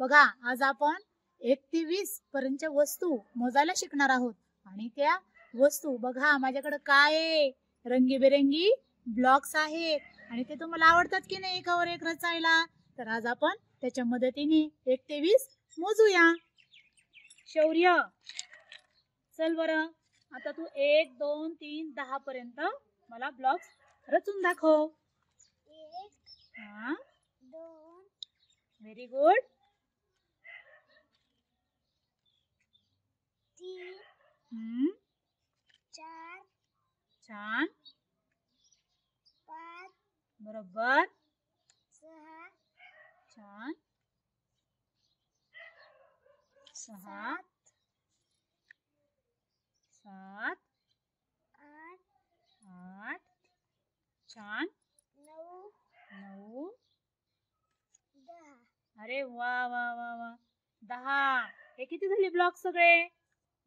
बघा आज आपण एक ते वीस पर्यंतच्या वस्तू मोजायला शिकणार आहोत. आणि त्या वस्तू बघा माझ्याकडे काय आहे? रंगीबेरंगी ब्लॉक्स आहेत. आणि ते तुम्हाला आवडतात की नाही एकावर एक रचायला? तर आज आपण त्याच्या मदतीने एक ते वीस मोजूया. शौर्य! चल बरं. आता तू एक दोन तीन दहा पर्यंत मला ब्लॉक्स रचून दाखव. हा? व्हेरी गुड हम्म चार छान पाच बरोबर सहा छान सहा सात आठ आठ छान नऊ नऊ दहा अरे वा वा वा वा दहा. हे किती झाले ब्लॉक सगळे?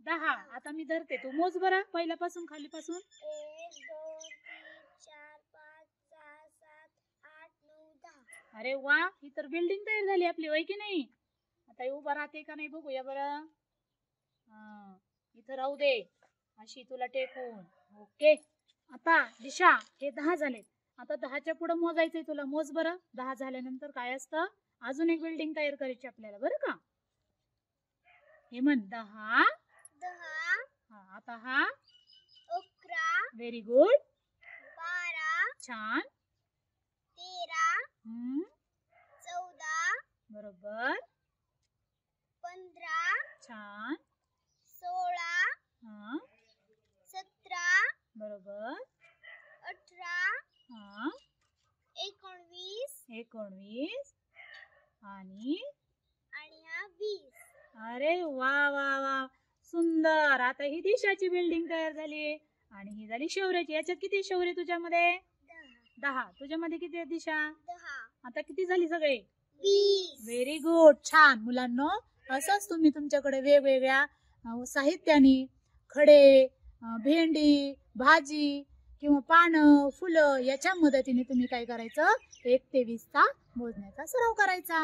दहा. आता मी धरते. तू मोज बरा. पहिल्यापासून खालीपासून. एक दोन तीन चार पाच सहा सात आठ नऊ दहा. अरे वा. ही तर बिल्डिंग तयार झाली आपली वय की नाही? आता उभा राहते का नाही बघूया बरं. हा. इथं राहू दे. अशी तुला टेकून. ओके. आता दिशा हे दहा झाले आता दहाच्या पुढे मोजायचंय तुला. मोज बरं. दहा झाल्यानंतर काय असतं? अजून एक बिल्डिंग तयार करायची आपल्याला. बरं का? हे म्हण दहा आता हा? अकरा व्हेरी गुड बारा छान. तेरा हम्म. चौदा बरोबर. पंधरा छान. सोळा हा. सतरा बरोबर. अठरा हा. एकोणवीस एकोणवीस. आणि? आणि हा वीस. अरे वा वा आता ही दिशाची बिल्डिंग तयार झाली आणि ही झाली शौर्याची. याच्यात किती शौर्य तुझ्यामध्ये? दहा. तुझ्यामध्ये किती आहे दिशा? आता किती झाली सगळे? व्हेरी गुड छान. मुलांनो असंच तुम्ही तुमच्याकडे वेगवेगळ्या साहित्याने खडे भेंडी भाजी किंवा पानं फुलं याच्या मदतीने तुम्ही काय करायचं? एक ते वीसचा मोजण्याचा सराव करायचा.